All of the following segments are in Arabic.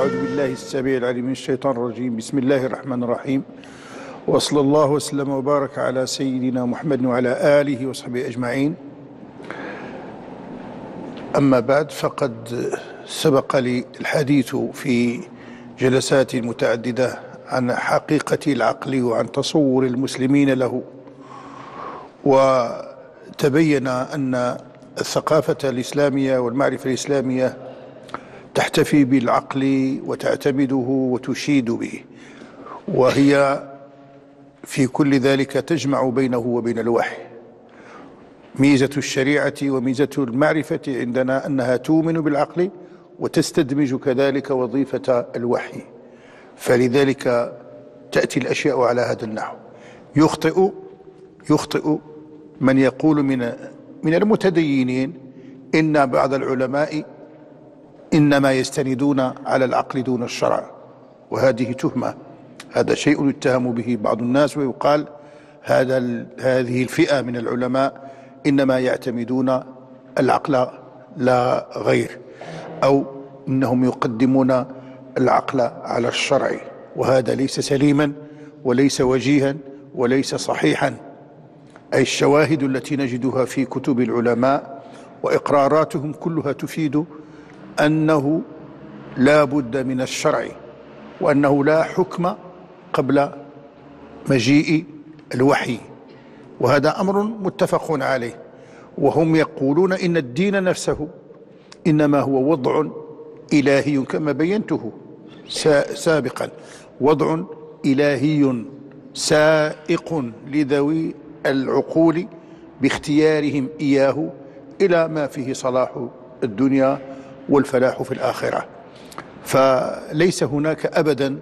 أعوذ بالله السميع العليم من الشيطان الرجيم. بسم الله الرحمن الرحيم. وصلى الله وسلم وبارك على سيدنا محمد وعلى آله وصحبه أجمعين. أما بعد فقد سبق لي الحديث في جلسات متعددة عن حقيقة العقل وعن تصور المسلمين له. وتبين أن الثقافة الإسلامية والمعرفة الإسلامية تحتفي بالعقل وتعتمده وتشيد به. وهي في كل ذلك تجمع بينه وبين الوحي. ميزة الشريعة وميزة المعرفة عندنا أنها تؤمن بالعقل وتستدمج كذلك وظيفة الوحي. فلذلك تأتي الأشياء على هذا النحو. يخطئ يخطئ من يقول من من المتدينين إن بعض العلماء إنما يستندون على العقل دون الشرع. وهذه تهمة. هذا شيء يتهم به بعض الناس ويقال هذا هذه الفئة من العلماء إنما يعتمدون العقل لا غير أو إنهم يقدمون العقل على الشرع. وهذا ليس سليما وليس وجيها وليس صحيحا. أي الشواهد التي نجدها في كتب العلماء وإقراراتهم كلها تفيد أنه لا بد من الشرع وأنه لا حكم قبل مجيء الوحي وهذا أمر متفق عليه. وهم يقولون إن الدين نفسه إنما هو وضع إلهي كما بينته سابقا. وضع إلهي سائق لذوي العقول باختيارهم إياه إلى ما فيه صلاح الدنيا والفلاح في الآخرة. فليس هناك أبدا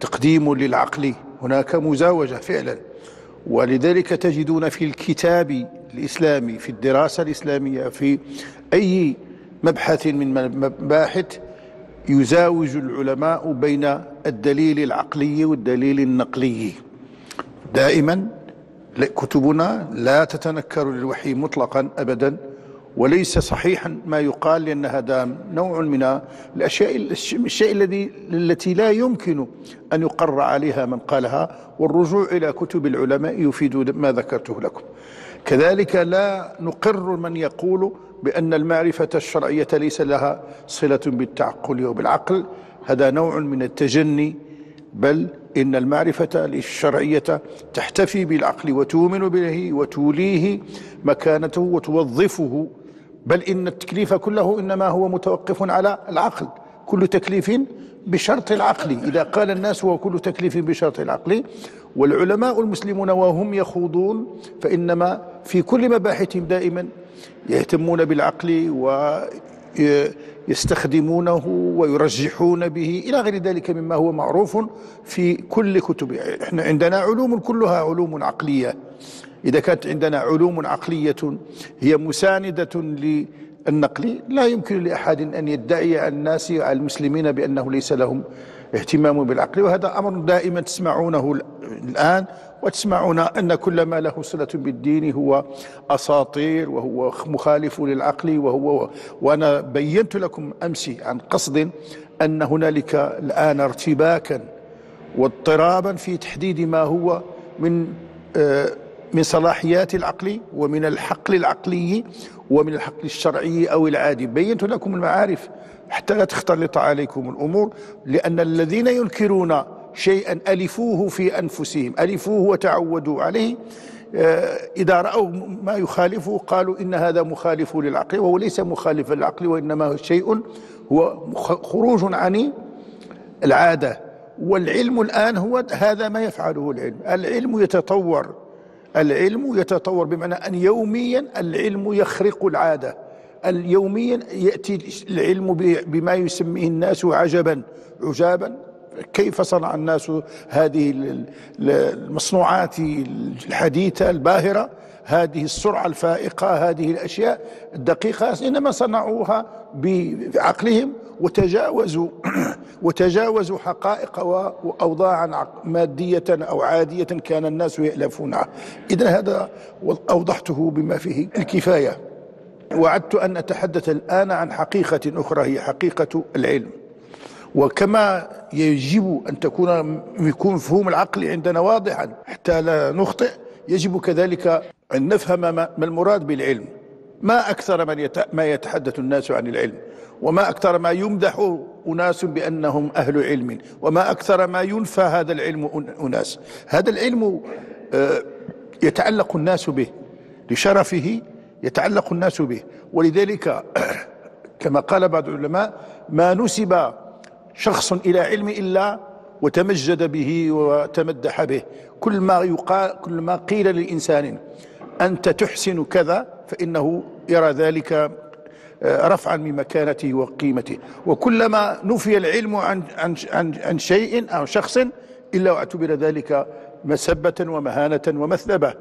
تقديم للعقل هناك مزاوجة فعلا. ولذلك تجدون في الكتاب الإسلامي في الدراسة الإسلامية في أي مبحث من مباحث يزاوج العلماء بين الدليل العقلي والدليل النقلي. دائما كتبنا لا تتنكر للوحي مطلقا أبدا. وليس صحيحا ما يقال لأن هذا نوع من الأشياء الشيء الذي التي لا يمكن أن يقر عليها من قالها والرجوع إلى كتب العلماء يفيد ما ذكرته لكم. كذلك لا نقر من يقول بأن المعرفة الشرعية ليس لها صلة بالتعقل وبالعقل. هذا نوع من التجني بل إن المعرفة الشرعية تحتفي بالعقل وتؤمن به وتوليه مكانته وتوظفه بل إن التكليف كله إنما هو متوقف على العقل. كل تكليف بشرط العقل. إذا قال الناس هو كل تكليف بشرط العقل والعلماء المسلمون وهم يخوضون فإنما في كل مباحثهم دائما يهتمون بالعقل ويستخدمونه ويرجحون به إلى غير ذلك مما هو معروف في كل كتب. إحنا عندنا علوم كلها علوم عقلية. إذا كانت عندنا علوم عقلية هي مساندة للنقل. لا يمكن لأحد أن يدعي الناس المسلمين بأنه ليس لهم اهتمام بالعقل وهذا أمر دائما تسمعونه الآن وتسمعون أن كل ما له صلة بالدين هو أساطير وهو مخالف للعقل وهو وأنا بينت لكم أمس عن قصد أن هنالك الآن ارتباكا واضطرابا في تحديد ما هو من آه من صلاحيات العقل ومن الحقل العقلي ومن الحقل الشرعي أو العادي. بينت لكم المعارف. حتى لا تختلط عليكم الأمور لأن الذين ينكرون شيئا ألفوه في أنفسهم ألفوه وتعودوا عليه. آه، إذا رأوا ما يخالفه قالوا إن هذا مخالف للعقل وهو ليس مخالفا للعقل وإنما شيء هو خروج عن العادة. والعلم الآن هو هذا ما يفعله العلم. العلم يتطور. العلم يتطور بمعنى أن يوميا العلم يخرق العادة. اليوميا يأتي العلم بما يسميه الناس عجبا. عجابا؟ كيف صنع الناس هذه المصنوعات الحديثة الباهرة؟ هذه السرعة الفائقة هذه الأشياء الدقيقة إنما صنعوها بعقلهم وتجاوزوا وتجاوزوا حقائق وأوضاعا مادية أو عادية كان الناس يألفونها. إذا هذا أوضحته بما فيه الكفاية. وعدت أن أتحدث الآن عن حقيقة أخرى هي حقيقة العلم. وكما يجب أن تكون يكون مفهوم العقل عندنا واضحا حتى لا نخطئ يجب كذلك أن نفهم ما المراد بالعلم. ما أكثر من يت... ما يتحدث الناس عن العلم؟ وما أكثر ما يمدح أناس بأنهم أهل علم وما أكثر ما ينفى هذا العلم أناس. هذا العلم آه، يتعلق الناس به لشرفه يتعلق الناس به. ولذلك كما قال بعض العلماء ما نسب شخص إلى علم إلا وتمجد به وتمدح به. كل ما يقال كل ما قيل للإنسان أنت تحسن كذا فإنه يرى ذلك رفعا من مكانته وقيمته. وكلما نفي العلم عن, عن, عن, عن شيء أو شخص إلا واعتبر ذلك مسبة ومهانة ومثلبة.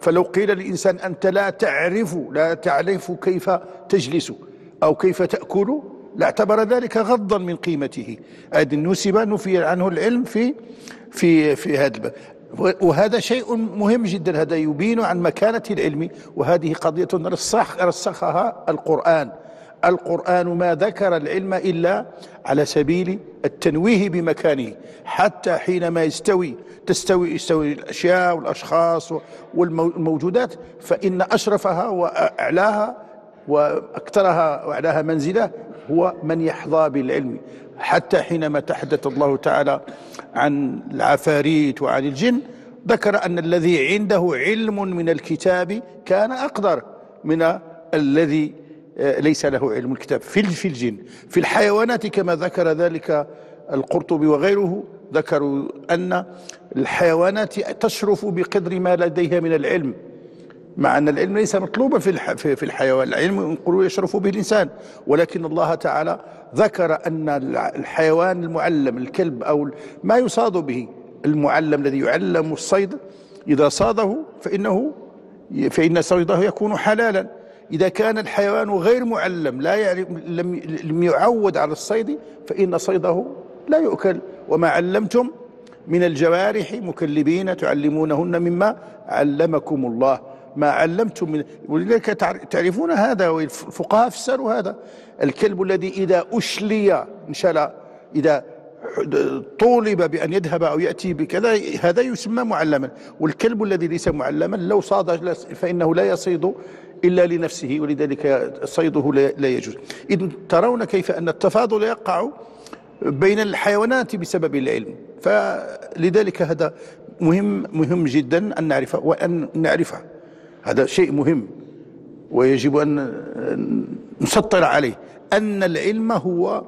فلو قيل للإنسان أنت لا تعرف لا تعرف كيف تجلس أو كيف تأكل لاعتبر ذلك غضا من قيمته. أد نسب نفي عنه العلم في في في هذا وهذا شيء مهم جدا. هذا يبين عن مكانة العلم. وهذه قضية رسخ رسخها القرآن. القرآن ما ذكر العلم إلا على سبيل التنويه بمكانه حتى حينما يستوي تستوي يستوي الأشياء والأشخاص والموجودات فإن أشرفها وأعلاها وأكثرها وأعلاها منزلة هو من يحظى بالعلم. حتى حينما تحدث الله تعالى عن العفاريت وعن الجن ذكر أن الذي عنده علم من الكتاب كان أقدر من الذي ليس له علم الكتاب. في في الجن. في الحيوانات كما ذكر ذلك القرطبي وغيره ذكروا أن الحيوانات تشرف بقدر ما لديها من العلم مع أن العلم ليس مطلوبا في في الحيوان. العلم يقولوا يشرف به الإنسان. ولكن الله تعالى ذكر أن الحيوان المعلم الكلب أو ما يصاد به المعلم الذي يعلم الصيد إذا صاده فإنه فإن صيده يكون حلالا. إذا كان الحيوان غير معلم لا يعرف لم لم يعود على الصيد فإن صيده لا يؤكل. وما علمتم من الجوارح مكلبين تعلمونهن مما علمكم الله. ما علمتم من ولذلك تعرفون هذا والفقهاء فسروا هذا. الكلب الذي إذا أشلي انشلى إذا طولب بأن يذهب أو يأتي بكذا هذا يسمى معلما. والكلب الذي ليس معلما لو صاد فإنه لا يصيد إلا لنفسه ولذلك صيده لا يجوز. إذ ترون كيف أن التفاضل يقع بين الحيوانات بسبب العلم. فلذلك هذا مهم مهم جدا أن نعرفه وأن نعرفه. هذا شيء مهم ويجب أن نسطر عليه. أن العلم هو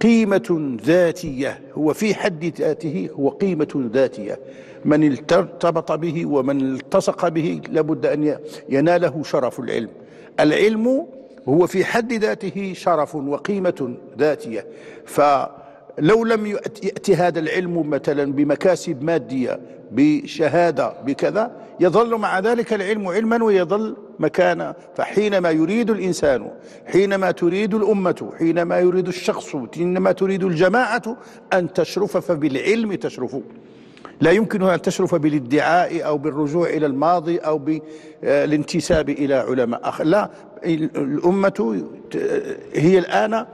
قيمة ذاتية هو في حد ذاته هو قيمة ذاتية. من ارتبط به ومن التصق به لابد أن يناله شرف العلم. العلم هو في حد ذاته شرف وقيمة ذاتية. فلو لم يأتي هذا العلم مثلا بمكاسب مادية بشهادة بكذا يظل مع ذلك العلم علما ويظل مكانا فحينما يريد الإنسان حينما تريد الأمة حينما يريد الشخص حينما تريد الجماعة أن تشرف فبالعلم تشرف. لا يمكنها أن تشرف بالادعاء أو بالرجوع إلى الماضي أو بالانتساب إلى علماء آخر لا الأمة هي الآن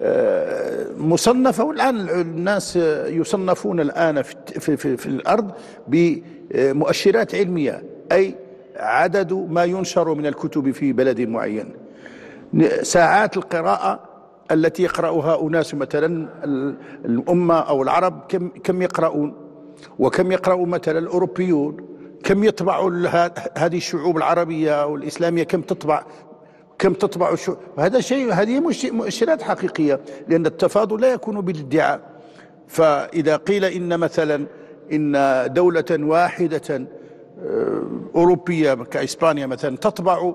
آه، مصنفة والآن الناس يصنفون الآن في, في, في الأرض بمؤشرات علمية أي عدد ما ينشر من الكتب في بلد معين. ساعات القراءة التي يقرأها أناس مثلا الأمة أو العرب كم, كم يقرؤون؟ وكم يقرأ مثلا الأوروبيون؟ كم يطبع هذه الشعوب العربية والإسلامية كم تطبع كم تطبع الشعوب؟ هذا شيء هذه مؤشرات حقيقية لأن التفاضل لا يكون بالادعاء. فإذا قيل إن مثلا إن دولة واحدة أوروبية كإسبانيا مثلا تطبع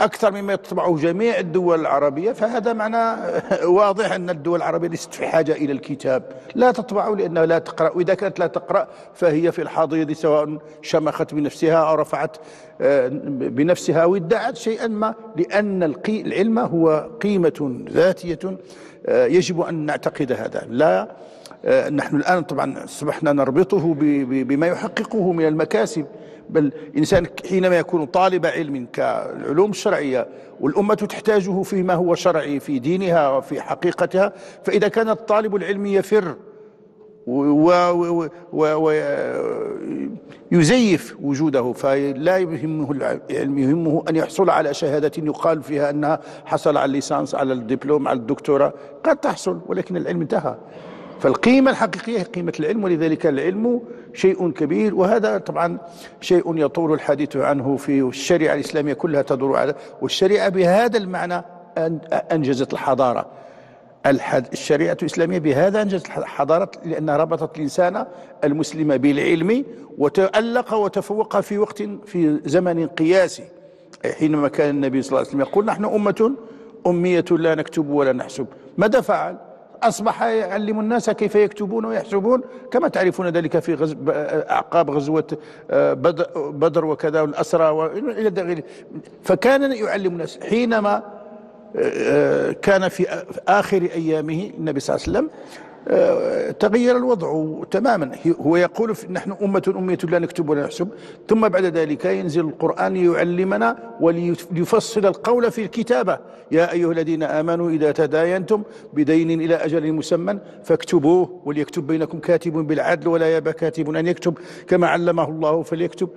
أكثر مما تطبعه جميع الدول العربية فهذا معناه واضح أن الدول العربية ليست في حاجة إلى الكتاب. لا تطبع لأنها لا تقرأ وإذا كانت لا تقرأ فهي في الحاضيض سواء شمخت بنفسها أو رفعت آه، بنفسها أو ادعت شيئا ما لأن العلم هو قيمة ذاتية آه، يجب أن نعتقد هذا. لا آه، نحن الآن طبعا أصبحنا نربطه بما يحققه من المكاسب. بل الإنسان حينما يكون طالب علم كالعلوم الشرعية والأمة تحتاجه فيما هو شرعي في دينها وفي حقيقتها فإذا كان الطالب العلمي يفر ويزيف وجوده فلا يهمه العلم يهمه أن يحصل على شهادة يقال فيها أنها حصل على الليسانس على الدبلوم على الدكتوراه قد تحصل ولكن العلم انتهى. فالقيمة الحقيقية هي قيمة العلم ولذلك العلم شيء كبير. وهذا طبعا شيء يطول الحديث عنه في الشريعة الإسلامية كلها تدور على والشريعة بهذا المعنى أنجزت الحضارة. الشريعة الإسلامية بهذا أنجزت الحضارة لأنها ربطت الإنسان المسلم بالعلم وتألق وتفوق في وقت في زمن قياسي. حينما كان النبي صلى الله عليه وسلم يقول نحن أمة أمية لا نكتب ولا نحسب. ماذا فعل؟ أصبح يعلم الناس كيف يكتبون ويحسبون كما تعرفون ذلك في غز... أعقاب غزوة آه، بدر وكذا والأسرى وإلى فكان يعلم الناس حينما كان في آخر أيامه النبي صلى الله عليه وسلم آه، تغير الوضع تماما. هو يقول نحن أمة أمية لا نكتب ولا نحسب. ثم بعد ذلك ينزل القرآن ليعلمنا وليفصل القول في الكتابة. يا أيها الذين آمنوا إذا تداينتم بدين إلى أجل مسمى فاكتبوه وليكتب بينكم كاتب بالعدل ولا يأبى كاتب أن يكتب. كما علمه الله فليكتب.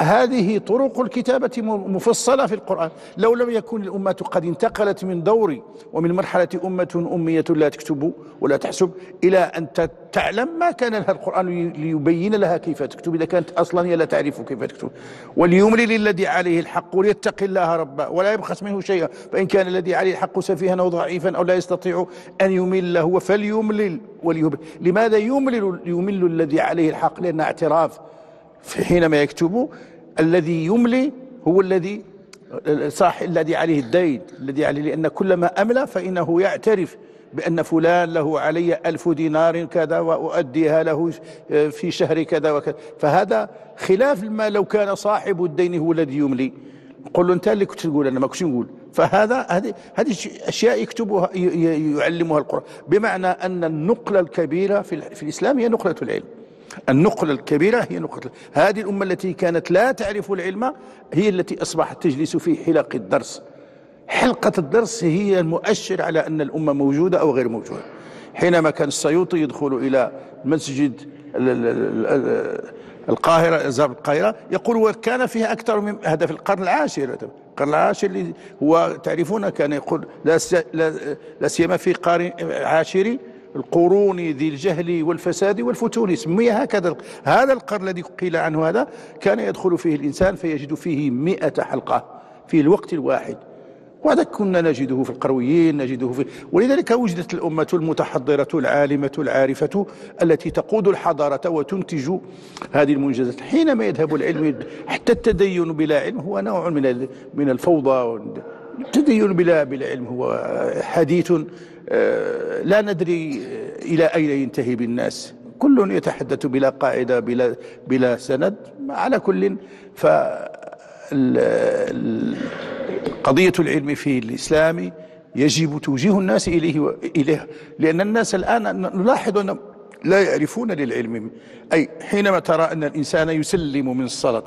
هذه طرق الكتابة مفصلة في القرآن. لو لم يكن الأمة قد انتقلت من دور ومن مرحلة أمة أمية لا تكتب ولا تحسب إلى أن تعلم ما كان لها القرآن ليبين لها كيف تكتب. إذا كانت أصلا هي لا تعرف كيف تكتب. وليملل الذي عليه الحق وليتق الله ربه ولا يبخس منه شيئا. فإن كان الذي عليه الحق سفيها أو ضعيفا أو لا يستطيع أن يمل هو فليملل وليهب لماذا يملل يمل الذي عليه الحق؟ لأن اعتراف حينما يكتب الذي يملي هو الذي صح الذي عليه الدين الذي عليه لأن كلما أملى فإنه يعترف بأن فلان له علي ألف دينار كذا وأؤديها له في شهر كذا وكذا. فهذا خلاف ما لو كان صاحب الدين هو الذي يملي. قل له أنت اللي كنت تقول أنا ما كنتش نقول. فهذا هذه هذه أشياء يكتبها يعلمها القرآن. بمعنى أن النقلة الكبيرة في, في الإسلام هي نقلة العلم. النقلة الكبيرة هي نقلة هذه الأمة التي كانت لا تعرف العلم هي التي أصبحت تجلس في حلق الدرس. حلقة الدرس هي المؤشر على أن الأمة موجودة أو غير موجودة. حينما كان السيوطي يدخل إلى مسجد القاهرة زار القاهرة يقول وكان فيها أكثر من هذا في القرن العاشر القرن العاشر اللي هو تعرفون كان يقول لا سيما في قرن عاشر القرون ذي الجهل والفساد والفتون سمي هكذا. هذا القرن الذي قيل عنه هذا كان يدخل فيه الإنسان فيجد فيه مئة حلقة في الوقت الواحد. وهذا كنا نجده في القرويين نجده في ولذلك وجدت الأمة المتحضرة العالمة العارفة التي تقود الحضارة وتنتج هذه المنجزات. حينما يذهب العلم حتى التدين بلا علم هو نوع من من الفوضى التدين بلا بلا علم هو حديث آه، لا ندري إلى أين ينتهي بالناس. كل يتحدث بلا قاعدة بلا, بلا سند. على كل ف قضية العلم في الإسلام يجب توجيه الناس إليه إليه. لأن الناس الآن نلاحظ أن لا يعرفون للعلم. أي حينما ترى أن الإنسان يسلم من الصلاة.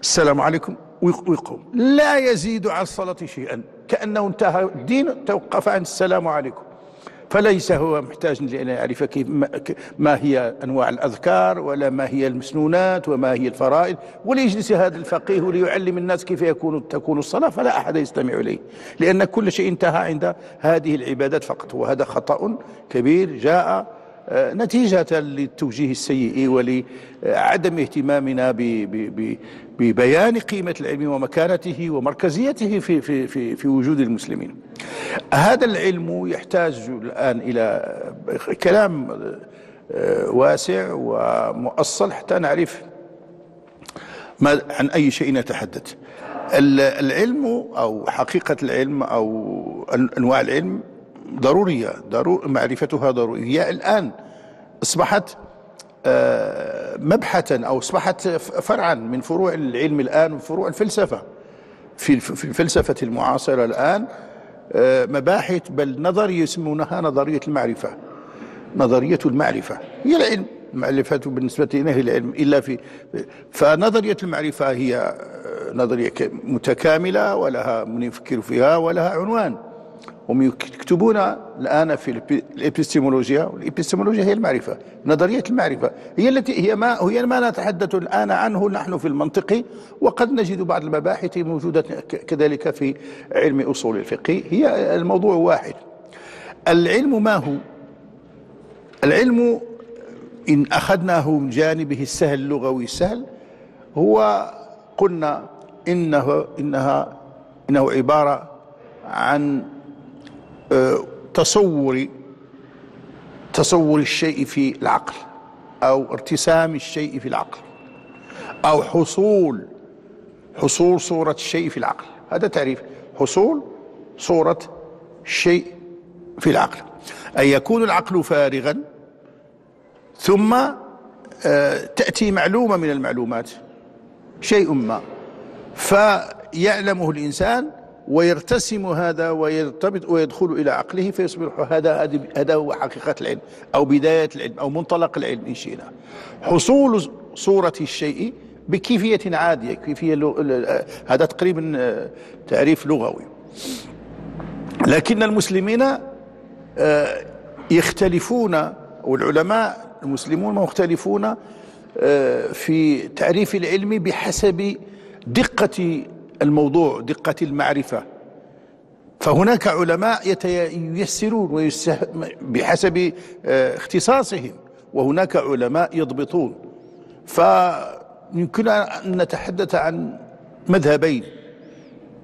السلام عليكم. ويقوم. لا يزيد على الصلاة شيئا. كأنه انتهى الدين توقف عن السلام عليكم. فليس هو محتاج لأن يعرف كيف ما هي أنواع الأذكار ولا ما هي المسنونات وما هي الفرائض. وليجلس هذا الفقيه ليعلم الناس كيف يكون تكون الصلاة. فلا أحد يستمع إليه. لأن كل شيء انتهى عند هذه العبادات فقط. وهذا خطأ كبير جاء نتيجة للتوجيه السيء ولعدم اهتمامنا ببيان قيمة العلم ومكانته ومركزيته في, في, في, في وجود المسلمين. هذا العلم يحتاج الآن إلى كلام آه، واسع ومؤصل حتى نعرف ما عن أي شيء نتحدث. العلم أو حقيقة العلم أو أنواع العلم ضرورية ضرور معرفتها ضرورية. هي الآن أصبحت آه، مبحثا أو أصبحت فرعا من فروع العلم الآن وفروع الفلسفة. في الفلسفة المعاصرة الآن آه، مباحث بل نظرية يسمونها نظرية المعرفة. نظرية المعرفة. هي العلم. المعرفة بالنسبة لنا هي العلم. إلا في فنظرية المعرفة هي نظرية متكاملة ولها من يفكر فيها ولها عنوان. هم يكتبون الآن في الإبستيمولوجيا. والإبستيمولوجيا هي المعرفة نظرية المعرفة. هي التي هي ما هي ما نتحدث الآن عنه نحن في المنطق وقد نجد بعض المباحث موجودة كذلك في علم أصول الفقه. هي الموضوع واحد. العلم ما هو؟ العلم إن أخذناه من جانبه السهل اللغوي السهل هو قلنا إنه إنها إنه عبارة عن تصور تصور الشيء في العقل أو ارتسام الشيء في العقل أو حصول حصول صورة الشيء في العقل. هذا تعريف حصول صورة الشيء في العقل. أن يكون العقل فارغا ثم آه، تأتي معلومة من المعلومات. شيء ما. فيعلمه الإنسان ويرتسم هذا ويرتبط ويدخل إلى عقله فيصبح هذا هذا هو حقيقة العلم أو بداية العلم أو منطلق العلم إن شئنا. حصول صورة الشيء بكيفية عادية كيفية هذا تقريبا آه، تعريف لغوي. لكن المسلمين آه، يختلفون والعلماء المسلمون مختلفون آه، في تعريف العلم بحسب دقة الموضوع دقة المعرفة. فهناك علماء ييسرون بحسب آه، اختصاصهم وهناك علماء يضبطون. فيمكن أن نتحدث عن مذهبين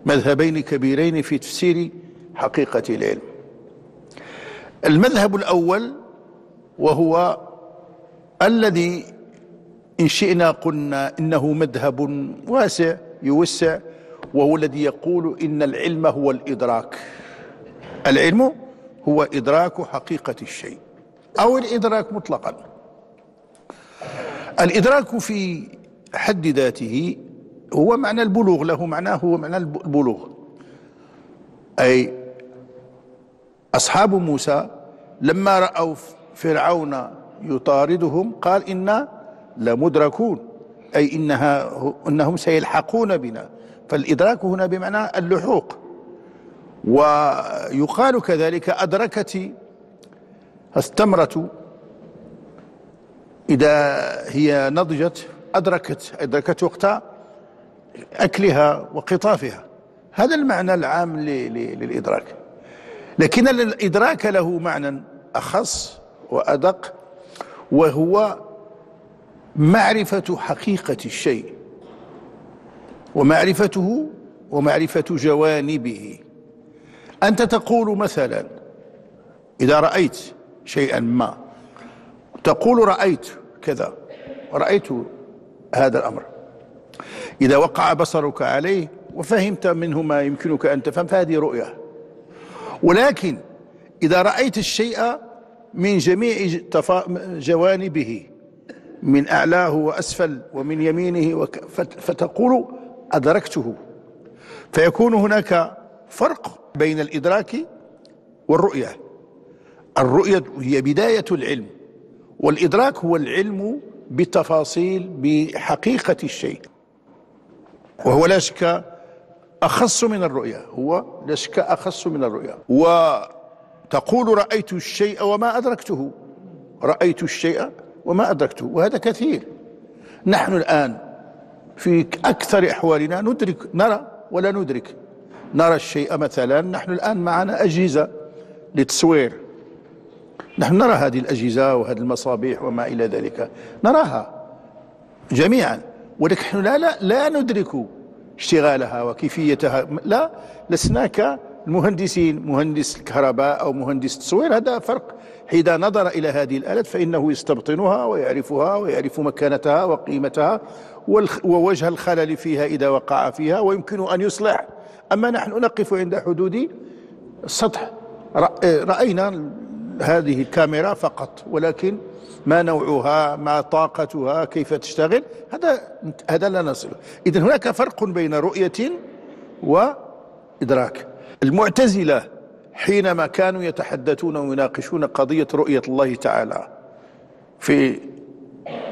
مذهبين كبيرين في تفسير حقيقة العلم. المذهب الأول وهو الذي إن شئنا قلنا إنه مذهب واسع يوسع وهو الذي يقول إن العلم هو الإدراك. العلم هو إدراك حقيقة الشيء أو الإدراك مطلقا. الإدراك في حد ذاته هو معنى البلوغ له معناه هو معنى البلوغ. أي أصحاب موسى لما رأوا فرعون يطاردهم قال إنا لمدركون أي إنها إنهم سيلحقون بنا. فالإدراك هنا بمعنى اللحوق. ويقال كذلك أدركت التمرة إذا هي نضجت أدركت أدركت وقت أكلها وقطافها. هذا المعنى العام للإدراك. لكن الإدراك له معنى أخص وأدق وهو معرفة حقيقة الشيء. ومعرفته ومعرفة جوانبه. أنت تقول مثلا إذا رأيت شيئا ما تقول رأيت كذا رأيت هذا الأمر. إذا وقع بصرك عليه وفهمت منه ما يمكنك أن تفهم فهذه رؤية. ولكن إذا رأيت الشيء من جميع جوانبه من أعلاه وأسفل ومن يمينه فتقول أدركته. فيكون هناك فرق بين الإدراك والرؤية. الرؤية هي بداية العلم والإدراك هو العلم بالتفاصيل بحقيقة الشيء. وهو لا شك أخص من الرؤية هو لا شك أخص من الرؤية. وتقول رأيت الشيء وما أدركته. رأيت الشيء وما أدركته وهذا كثير. نحن الآن في أكثر أحوالنا ندرك نرى ولا ندرك. نرى الشيء مثلا نحن الآن معنا أجهزة للتصوير. نحن نرى هذه الأجهزة وهذه المصابيح وما إلى ذلك. نراها جميعا. ولكن لا, لا, لا ندرك اشتغالها وكيفيتها. لا لسنا كالمهندسين مهندس الكهرباء أو مهندس التصوير هذا فرق إذا نظر إلى هذه الآلات فإنه يستبطنها ويعرفها ويعرف مكانتها وقيمتها ووجه الخلل فيها إذا وقع فيها ويمكن أن يصلح. أما نحن نقف عند حدود السطح رأينا هذه الكاميرا فقط ولكن ما نوعها ما طاقتها كيف تشتغل؟ هذا هذا لا نصل. إذا هناك فرق بين رؤية وإدراك المعتزلة حينما كانوا يتحدثون ويناقشون قضية رؤية الله تعالى في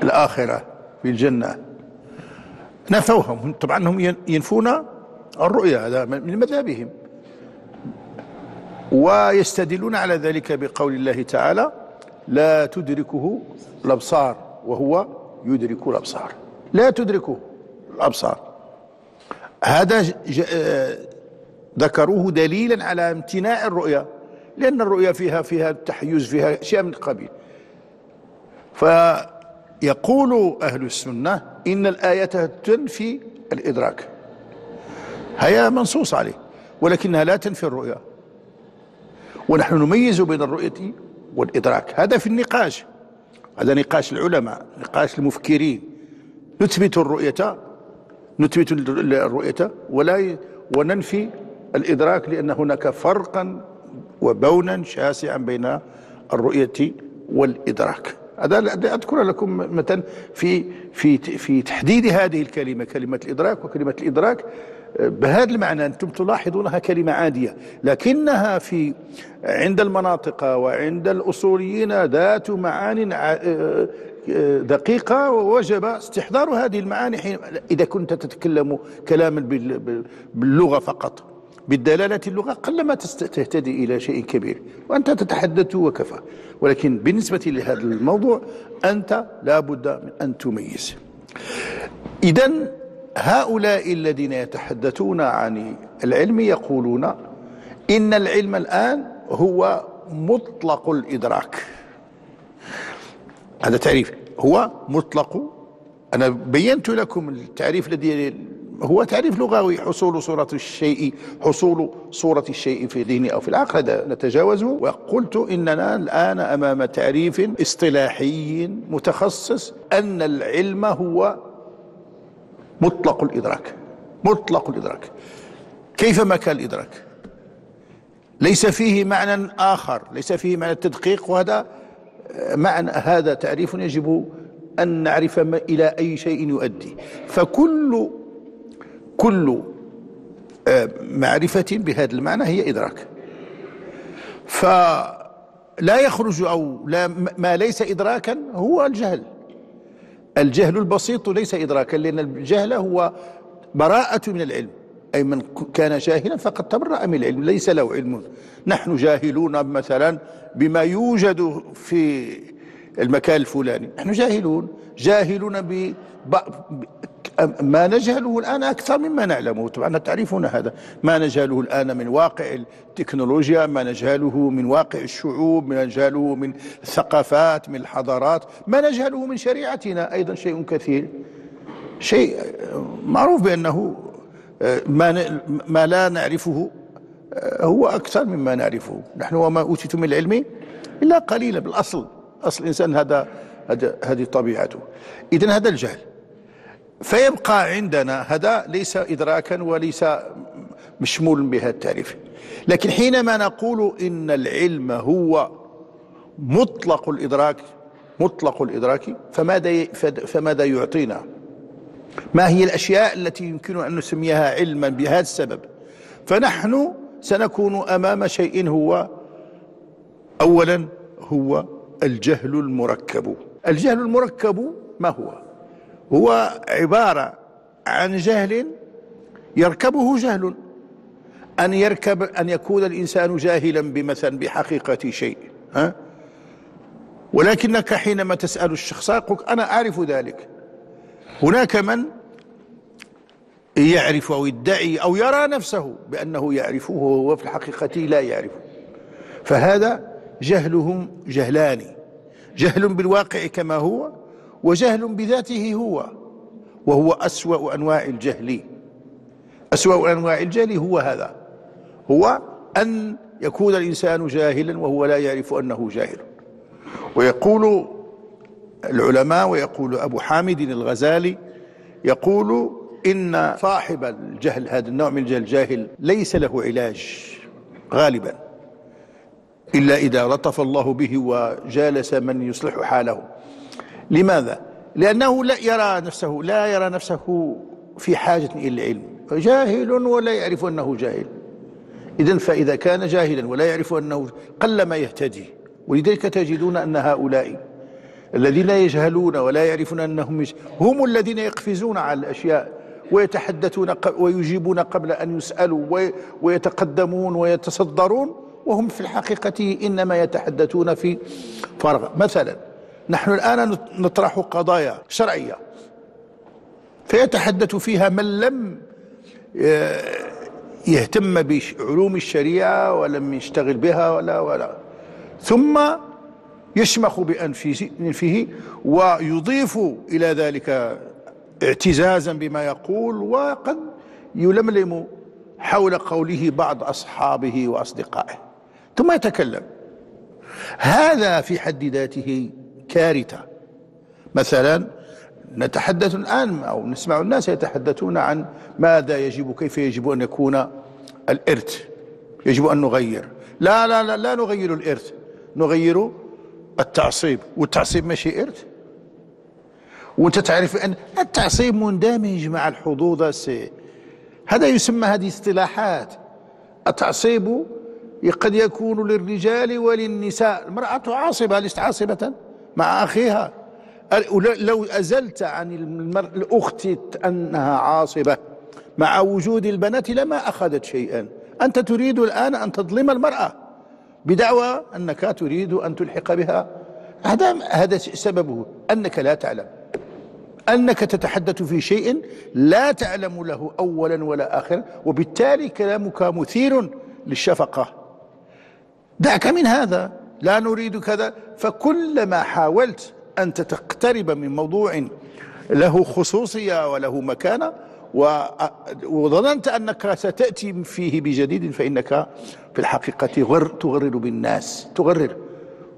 الآخرة في الجنة نفوهم. طبعا هم ينفون الرؤيا هذا من مذهبهم. ويستدلون على ذلك بقول الله تعالى لا تدركه الأبصار وهو يدرك الأبصار. لا تدركه الأبصار. هذا ذكروه دليلا على امتناع الرؤيا لأن الرؤيا فيها فيها تحيز فيها أشياء من القبيل فيقول أهل السنة إن الآية تنفي الإدراك. هي منصوص عليه ولكنها لا تنفي الرؤيا. ونحن نميز بين الرؤية والإدراك. هذا في النقاش. هذا نقاش العلماء نقاش المفكرين. نثبت الرؤية نثبت الرؤية ولا وننفي الإدراك لأن هناك فرقا وبونا شاسعا بين الرؤية والإدراك. هذا أذكر لكم مثلا في في في تحديد هذه الكلمة كلمة الإدراك وكلمة الإدراك بهذا المعنى أنتم تلاحظونها كلمة عادية لكنها في عند المناطق وعند الأصوليين ذات معان دقيقة ووجب استحضار هذه المعاني حين إذا كنت تتكلم كلاما باللغة فقط. بالدلالة اللغة قلما تهتدي إلى شيء كبير وأنت تتحدث وكفى. ولكن بالنسبة لهذا الموضوع أنت لا بد من أن تميز. إذا هؤلاء الذين يتحدثون عن العلم يقولون إن العلم الآن هو مطلق الإدراك. هذا تعريف. هو مطلق. أنا بينت لكم التعريف الذي هو تعريف لغوي حصول صورة الشيء حصول صورة الشيء في ذهني أو في العقل هذا نتجاوزه. وقلت إننا الآن أمام تعريف اصطلاحي متخصص أن العلم هو مطلق الإدراك. مطلق الإدراك. كيف ما كان الإدراك؟ ليس فيه معنى آخر ليس فيه معنى التدقيق وهذا معنى هذا تعريف يجب أن نعرف إلى أي شيء يؤدي. فكل كل آه، معرفة بهذا المعنى هي إدراك. فلا يخرج أو لا ما ليس إدراكا هو الجهل. الجهل البسيط ليس إدراكا لأن الجهل هو براءة من العلم. أي من كان جاهلا فقد تبرأ من العلم ليس له علم. نحن جاهلون مثلا بما يوجد في المكان الفلاني. نحن جاهلون. جاهلون ب ما نجهله الآن أكثر مما نعلمه. طبعا تعرفون هذا. ما نجهله الآن من واقع التكنولوجيا ما نجهله من واقع الشعوب ما نجهله من الثقافات من الحضارات ما نجهله من شريعتنا. أيضا شيء كثير. شيء معروف بأنه ما, ما لا نعرفه هو أكثر مما نعرفه. نحن وما أوتيتم من العلم إلا قليلا. بالأصل أصل الإنسان هذا هذه طبيعته. إذن هذا الجهل. فيبقى عندنا هذا ليس إدراكا وليس مشمول بهذا التعريف. لكن حينما نقول إن العلم هو مطلق الإدراك مطلق الإدراك فماذا فماذا يعطينا؟ ما هي الأشياء التي يمكن أن نسميها علما بهذا السبب؟ فنحن سنكون أمام شيء هو أولا هو الجهل المركب. الجهل المركب ما هو؟ هو عبارة عن جهل يركبه جهل. أن يركب أن يكون الإنسان جاهلا بمثلا بحقيقة شيء ها؟ ولكنك حينما تسأل الشخص يقول أنا أعرف ذلك. هناك من يعرف أو يدعي أو يرى نفسه بأنه يعرفه وهو في الحقيقة لا يعرفه. فهذا جهلهم جهلان جهل بالواقع كما هو وجهل بذاته هو وهو أسوأ أنواع الجهل. أسوأ أنواع الجهل هو هذا هو أن يكون الإنسان جاهلا وهو لا يعرف أنه جاهل. ويقول العلماء ويقول أبو حامد الغزالي يقول إن صاحب الجهل هذا النوع من الجهل جاهل ليس له علاج غالبا إلا إذا لطف الله به وجالس من يصلح حاله. لماذا؟ لأنه لا يرى نفسه لا يرى نفسه في حاجة إلى العلم جاهل ولا يعرف أنه جاهل. إذا فإذا كان جاهلا ولا يعرف أنه قل ما يهتدي ولذلك تجدون أن هؤلاء الذين يجهلون ولا يعرفون أنهم هم الذين يقفزون على الأشياء ويتحدثون ويجيبون قبل أن يسألوا ويتقدمون ويتصدرون وهم في الحقيقة إنما يتحدثون في فرغ. مثلا نحن الآن نطرح قضايا شرعية. فيتحدث فيها من لم يهتم بعلوم الشريعة ولم يشتغل بها ولا ولا. ثم يشمخ بأنفه ويضيف إلى ذلك اعتزازا بما يقول وقد يلملم حول قوله بعض أصحابه وأصدقائه. ثم يتكلم. هذا في حد ذاته كارثة. مثلا نتحدث الآن أو نسمع الناس يتحدثون عن ماذا يجب كيف يجب أن يكون الإرث. يجب أن نغير. لا لا لا لا نغير الإرث. نغير التعصيب. والتعصيب ماشي إرث؟ وأنت تعرف أن التعصيب مندمج مع الحظوظ. هذا يسمى هذه اصطلاحات. التعصيب قد يكون للرجال وللنساء. المرأة عاصبة ليست عاصبة؟ مع أخيها. لو أزلت عن الأخت أنها عاصبة مع وجود البنات لما أخذت شيئا. أنت تريد الآن أن تظلم المرأة بدعوى أنك تريد أن تلحق بها. هذا هذا سببه. أنك لا تعلم. أنك تتحدث في شيء لا تعلم له أولا ولا آخرا وبالتالي كلامك مثير للشفقة. دعك من هذا. لا نريد كذا. فكلما حاولت أن تقترب من موضوع له خصوصية وله مكانة وظننت أنك ستأتي فيه بجديد فإنك في الحقيقة تغرر بالناس تغرر.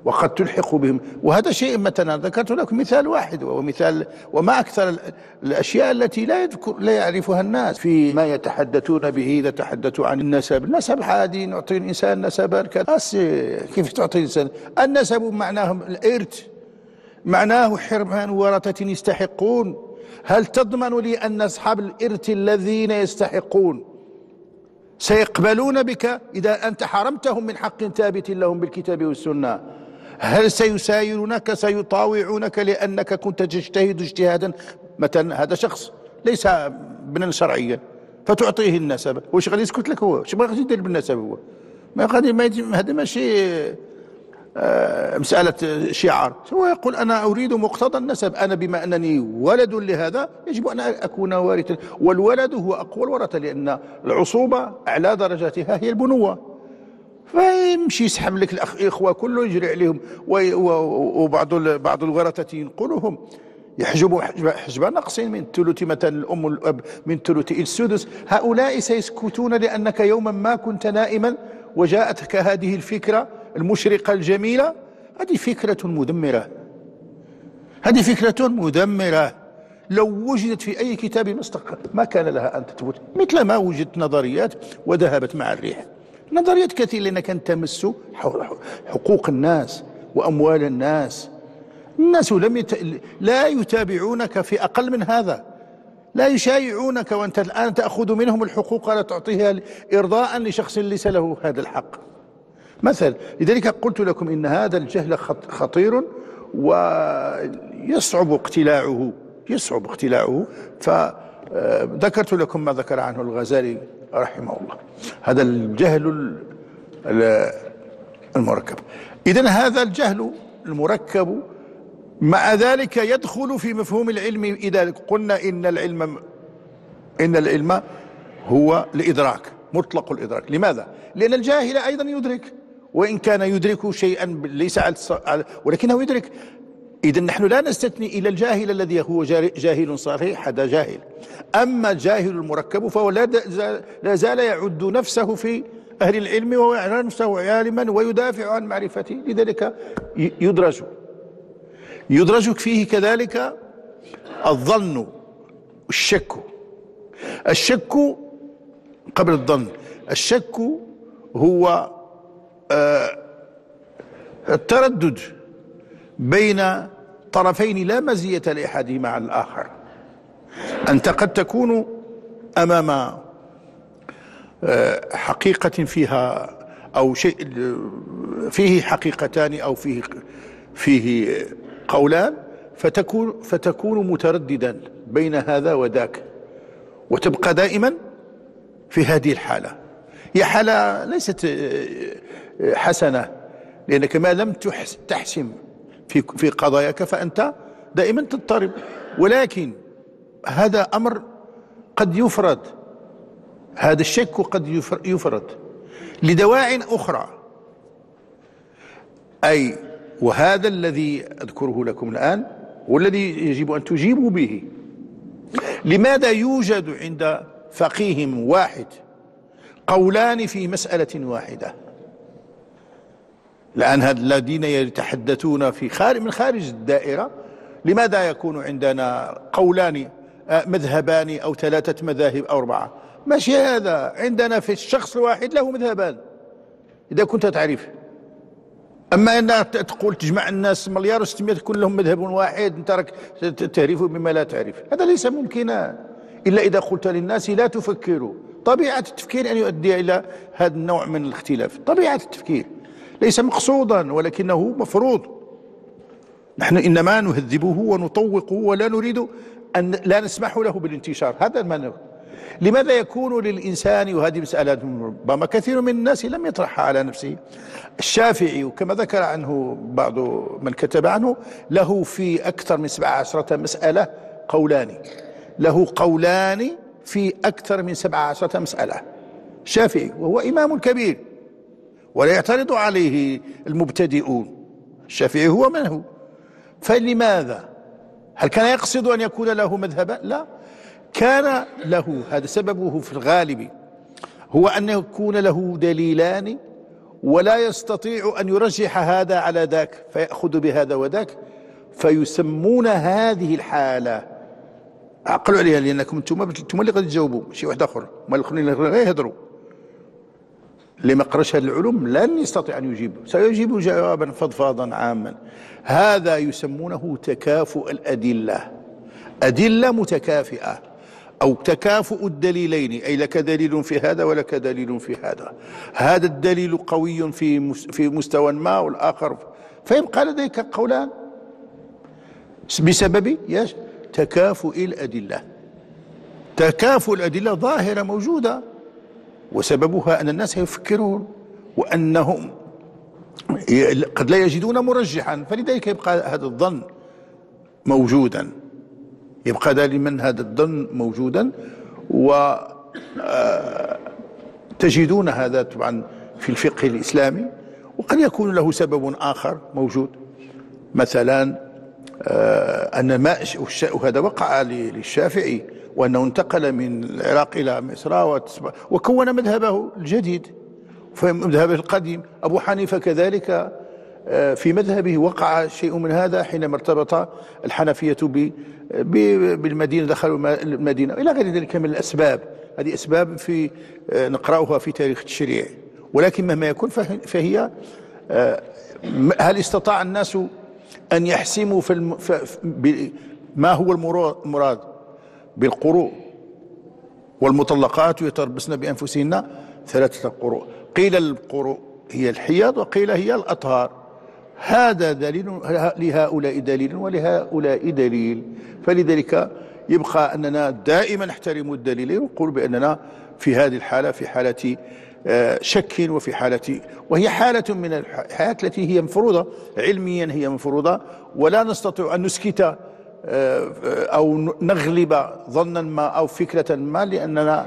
وقد تلحق بهم. وهذا شيء مثلا ذكرت لكم مثال واحد ومثال وما أكثر الأشياء التي لا يذكر لا يعرفها الناس في ما يتحدثون به إذا تحدثوا عن النسب. النسب عادي نعطي الإنسان نسبا كيف تعطي الإنسان؟ النسب معناه الإرث. معناه حرمان ورثة يستحقون. هل تضمن لي أن أصحاب الإرث الذين يستحقون سيقبلون بك إذا أنت حرمتهم من حق ثابت لهم بالكتاب والسنة؟ هل سيسايرونك سيطاوعونك لأنك كنت تجتهد اجتهادا؟ مثلا هذا شخص ليس ابنا شرعيا فتعطيه النسب. واش غادي يسكت لك هو؟ واش غادي يدير بالنسب هو؟ ما غادي ما هذا ماشي آه، مسألة شعار. هو يقول أنا أريد مقتضى النسب. أنا بما أنني ولد لهذا يجب أن أكون وارثا. والولد هو أقوى الورثة لأن العصوبة أعلى درجاتها هي البنوة. فيمشي يسحب لك الاخوه كله يجري عليهم. وبعض بعض الورثه ينقلهم. يحجبوا حجب نقص من ثلث مثلا الأم والأب من ثلث السدس. هؤلاء سيسكتون لأنك يوما ما كنت نائما. وجاءتك هذه الفكرة المشرقة الجميلة. هذه فكرة مدمرة. هذه فكرة مدمرة. لو وجدت في أي كتاب مستقل ما كان لها أن تثبت. مثل ما وجدت نظريات وذهبت مع الريح. نظريات كثيرة لأنها كانت تمس حقوق الناس وأموال الناس. الناس لم يت... لا يتابعونك في أقل من هذا. لا يشايعونك وأنت الآن تأخذ منهم الحقوق ولا تعطيها إرضاء لشخص ليس له هذا الحق. مثل لذلك قلت لكم إن هذا الجهل خطير ويصعب اقتلاعه. يصعب اقتلاعه. فذكرت لكم ما ذكر عنه الغزالي. رحمه الله هذا الجهل المركب. إذا هذا الجهل المركب مع ذلك يدخل في مفهوم العلم. إذا قلنا إن العلم إن العلم هو الإدراك مطلق الإدراك. لماذا؟ لأن الجاهل أيضا يدرك وإن كان يدرك شيئا ليس على ولكنه يدرك. إذا نحن لا نستثني إلى الجاهل الذي هو جاهل صحيح هذا جاهل. أما الجاهل المركب فهو لا زال يعد نفسه في أهل العلم ويرى نفسه عالما ويدافع عن معرفته. لذلك يدرج. يدرج فيه كذلك الظن الشك. الشك قبل الظن. الشك هو آه، التردد. بين طرفين لا مزية لأحدهما على الآخر. أنت قد تكون أمام آه، حقيقة فيها أو شيء فيه حقيقتان أو فيه فيه قولان فتكون فتكون مترددا بين هذا وذاك. وتبقى دائما في هذه الحالة. هي حالة ليست آه، حسنة لأنك ما لم تحسم. في في قضاياك فأنت دائما تضطرب. ولكن هذا أمر قد يفرد هذا الشك قد يفرد لدواع أخرى. أي وهذا الذي أذكره لكم الآن والذي يجب أن تجيبوا به. لماذا يوجد عند فقيه واحد قولان في مسألة واحدة؟ الآن الذين يتحدثون في خارج من خارج الدائرة لماذا يكون عندنا قولان آه، مذهبان أو ثلاثة مذاهب أو أربعة؟ ماشي هذا. عندنا في الشخص الواحد له مذهبان. إذا كنت تعرف. أما أن تقول تجمع الناس مليار وستمائة يكون لهم مذهب واحد أنت راك تعرف بما لا تعرف. هذا ليس ممكنا. إلا إذا قلت للناس لا تفكروا. طبيعة التفكير أن يؤدي إلى هذا النوع من الاختلاف. طبيعة التفكير. ليس مقصودا ولكنه مفروض. نحن إنما نهذبه ونطوقه ولا نريد أن لا نسمح له بالانتشار. هذا ما لماذا يكون للإنسان وهذه مسألة ربما كثير من الناس لم يطرحها على نفسه؟ الشافعي وكما ذكر عنه بعض من كتب عنه له في أكثر من سبع عشرة مسألة قولان. له قولان في أكثر من سبع عشرة مسألة. الشافعي وهو إمام كبير. ولا يعترض عليه المبتدئون. الشافعي هو من هو؟ فلماذا؟ هل كان يقصد أن يكون له مذهبا؟ لا. كان له هذا سببه في الغالب هو أن يكون له دليلان ولا يستطيع أن يرجح هذا على ذاك فيأخذ بهذا وذاك فيسمون هذه الحالة. عقلوا عليها لأنكم أنتم اللي غادي تجاوبوا شي واحد آخر. ما الآخرين غير يهضروا هذه العلوم لن يستطيع أن يجيب. سيجيب جوابا فضفاضا عاما. هذا يسمونه تكافؤ الأدلة. أدلة متكافئة. أو تكافؤ الدليلين. أي لك دليل في هذا ولك دليل في هذا. هذا الدليل قوي في في مستوى ما والآخر. فيبقى لديك قولان. بسبب تكافؤ الأدلة. تكافؤ الأدلة ظاهرة موجودة. وسببها أن الناس يفكرون وأنهم قد لا يجدون مرجحا فلذلك يبقى هذا الظن موجودا. يبقى دائما هذا الظن موجودا و آه، تجدون هذا طبعا في الفقه الإسلامي وقد يكون له سبب آخر موجود. مثلا آه، أن ماء وهذا وقع للشافعي وأنه انتقل من العراق إلى مصر وكون مذهبه الجديد مذهبه القديم. أبو حنيفة كذلك آه، في مذهبه وقع شيء من هذا حينما ارتبط الحنفية بالمدينة دخلوا المدينة إلى غير ذلك من الأسباب. هذه أسباب في آه، نقرأها في تاريخ التشريع ولكن مهما يكون فهي آه، هل استطاع الناس أن يحسموا في. ما هو المراد؟ بالقروء. والمطلقات يتربصن بأنفسهن ثلاثة قروء. قيل القروء هي الحيض وقيل هي الأطهار. هذا دليل لهؤلاء دليل ولهؤلاء دليل. فلذلك يبقى أننا دائما نحترم الدليلين ونقول بأننا في هذه الحالة في حالة آه، شك وفي حالة وهي حالة من الحياة التي هي مفروضة علميا هي مفروضة ولا نستطيع أن نسكت أو نغلب ظنا ما أو فكرة ما لأننا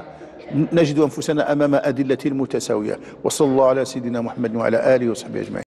نجد أنفسنا أمام أدلة متساوية. وصلى الله على سيدنا محمد وعلى آله وصحبه أجمعين.